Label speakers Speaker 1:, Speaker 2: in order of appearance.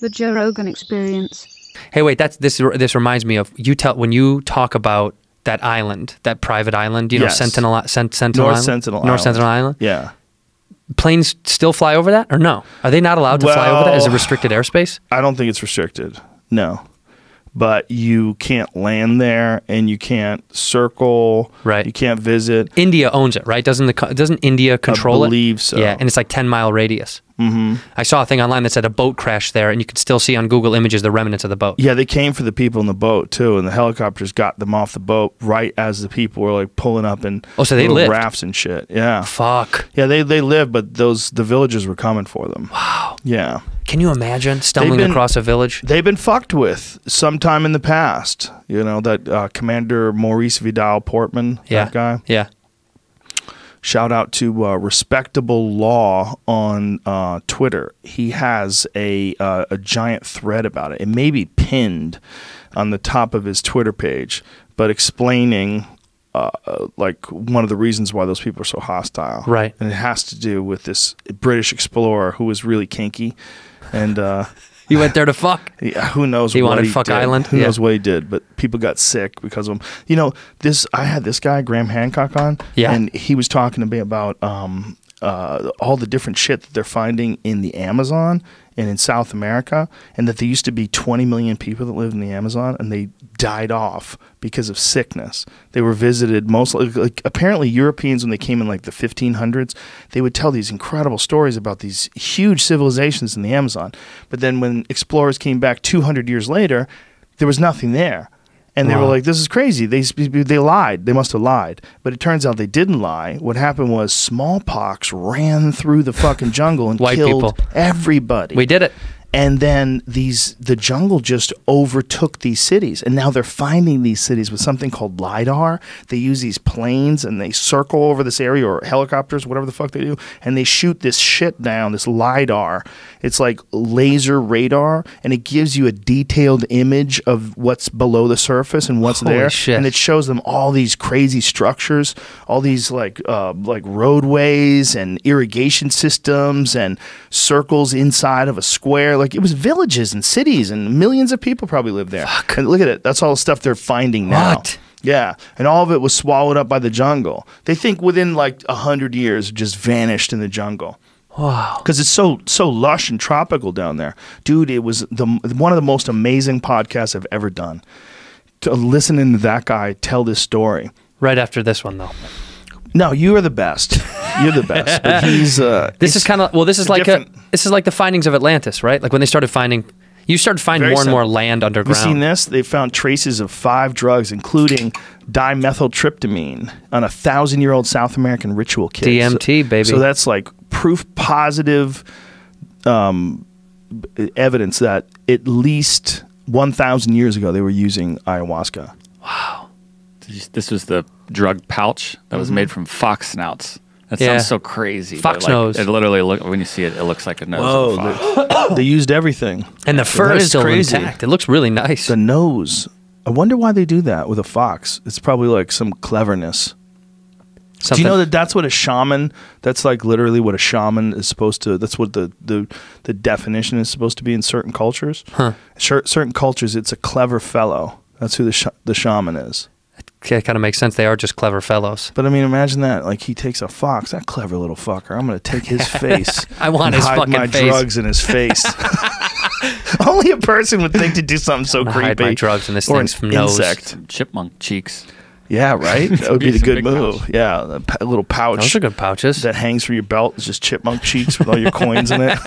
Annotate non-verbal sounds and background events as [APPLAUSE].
Speaker 1: The Joe Rogan Experience.
Speaker 2: Hey, wait. That's this. This reminds me of you tell when you talk about that island, that private island. You know,
Speaker 3: Yes.
Speaker 2: Sentinel, Sent, Sentinel
Speaker 3: North
Speaker 2: Island?
Speaker 3: Sentinel
Speaker 2: North
Speaker 3: Island.
Speaker 2: Sentinel Island.
Speaker 3: Yeah.
Speaker 2: Planes still fly over that, or no? Are they not allowed to fly over that? Is it
Speaker 3: Well-
Speaker 2: restricted airspace?
Speaker 3: I don't think it's restricted. No. But you can't land there and you can't circle.
Speaker 2: Right.
Speaker 3: You can't visit.
Speaker 2: India owns it, right? Doesn't the doesn't India control it?
Speaker 3: believe so.
Speaker 2: Yeah, and it's like ten mile radius. Mm-hmm. I saw a thing online that said a boat crashed there, and you could still see on Google Images the remnants of the boat.
Speaker 3: Yeah, they came for the people in the boat too, and the helicopters got them off the boat right as the people were like pulling up in
Speaker 2: Oh, so they
Speaker 3: little
Speaker 2: lived.
Speaker 3: rafts and shit. Yeah,
Speaker 2: Fuck.
Speaker 3: yeah, they they lived, but those the villagers were coming for them. Wow. Yeah,
Speaker 2: Can you imagine stumbling
Speaker 3: been-
Speaker 2: across a village?
Speaker 3: they've been fucked with sometime in the past. You know that uh, Commander Maurice Vidal Portman,
Speaker 2: Yeah.
Speaker 3: that guy.
Speaker 2: Yeah.
Speaker 3: Shout out to uh, Respectable Law on uh, Twitter. He has a uh, a giant thread about it. It may be pinned on the top of his Twitter page, but explaining uh, like one of the reasons why those people are so hostile.
Speaker 2: Right.
Speaker 3: and it has to do with this British explorer who was really kinky, and. Uh, [LAUGHS]
Speaker 2: You went there to fuck.
Speaker 3: yeah, who knows?
Speaker 2: He
Speaker 3: what
Speaker 2: wanted
Speaker 3: he
Speaker 2: Fuck
Speaker 3: did.
Speaker 2: Island?
Speaker 3: Who
Speaker 2: Yeah.
Speaker 3: knows what he did? But people got sick because of him. You know, this. I had this guy Graham Hancock on,
Speaker 2: Yeah.
Speaker 3: and he was talking to me about um, uh, all the different shit that they're finding in the Amazon and in South America, and that there used to be 20 million people that lived in the Amazon, and they died off because of sickness. They were visited mostly. Like, apparently, Europeans when they came in like the 1500s, they would tell these incredible stories about these huge civilizations in the Amazon. But then when explorers came back 200 years later, there was nothing there. And they were like, "This is crazy." They they lied. They must have lied. But it turns out they didn't lie. What happened was smallpox ran through the fucking jungle and killed
Speaker 2: people.
Speaker 3: everybody.
Speaker 2: We did it.
Speaker 3: And then these the jungle just overtook these cities, and now they're finding these cities with something called lidar. They use these planes and they circle over this area or helicopters, whatever the fuck they do, and they shoot this shit down. This lidar, it's like laser radar, and it gives you a detailed image of what's below the surface and what's
Speaker 2: Holy
Speaker 3: there,
Speaker 2: shit.
Speaker 3: and it shows them all these crazy structures, all these like uh, like roadways and irrigation systems and circles inside of a square. Like it was villages and cities and millions of people probably lived there. And look at it. That's all the stuff they're finding now.
Speaker 2: What?
Speaker 3: Yeah, and all of it was swallowed up by the jungle. They think within like a hundred years, it just vanished in the jungle
Speaker 2: Wow.
Speaker 3: because it's so so lush and tropical down there, dude. It was the one of the most amazing podcasts I've ever done. To listening to that guy tell this story.
Speaker 2: Right after this one, though.
Speaker 3: No, you are the best. You're the best. But [LAUGHS] he's uh,
Speaker 2: This is kind of well. This is like a. this is like the findings of Atlantis, right? Like when they started finding, you started finding
Speaker 3: Very
Speaker 2: more and more
Speaker 3: simple.
Speaker 2: land
Speaker 3: Have you
Speaker 2: underground.
Speaker 3: seen this? They found traces of five drugs, including dimethyltryptamine, on a thousand-year-old South American ritual kit.
Speaker 2: DMT,
Speaker 3: So-
Speaker 2: baby.
Speaker 3: So that's like proof positive um, evidence that at least one thousand years ago they were using ayahuasca. Wow.
Speaker 4: This was the drug pouch that was made from fox snouts. That
Speaker 2: Yeah.
Speaker 4: sounds so crazy.
Speaker 2: Fox
Speaker 4: like,
Speaker 2: nose.
Speaker 4: It literally look when you see it, it looks like a nose. of a fox.
Speaker 3: they, [COUGHS] they used everything.
Speaker 2: and the fur
Speaker 3: That
Speaker 2: is
Speaker 3: is
Speaker 2: still
Speaker 3: crazy.
Speaker 2: intact. It looks really nice.
Speaker 3: The nose. I wonder why they do that with a fox. It's probably like some cleverness. Do you know that that's what a shaman? That's like literally what a shaman is supposed to. That's what the the, the definition is supposed to be in certain cultures.
Speaker 2: Huh.
Speaker 3: Certain cultures, it's a clever fellow. That's who the sh- the shaman is.
Speaker 2: It kind of makes sense. They are just clever fellows.
Speaker 3: But I mean, imagine that. Like he takes a fox. That clever little fucker. I'm gonna take his [LAUGHS] face.
Speaker 2: I want
Speaker 3: and
Speaker 2: his
Speaker 3: hide
Speaker 2: fucking
Speaker 3: my
Speaker 2: face.
Speaker 3: drugs in his face. [LAUGHS] [LAUGHS] Only a person would think to do something so
Speaker 2: I'm
Speaker 3: creepy.
Speaker 2: hide my drugs in this
Speaker 3: or
Speaker 2: thing's
Speaker 3: an
Speaker 2: from nose.
Speaker 3: insect.
Speaker 4: Chipmunk cheeks.
Speaker 3: Yeah, right. That would be the good move.
Speaker 4: pouch.
Speaker 3: Yeah, a little pouch
Speaker 2: Those are good pouches.
Speaker 3: that hangs from your belt is just chipmunk cheeks with all your coins in it.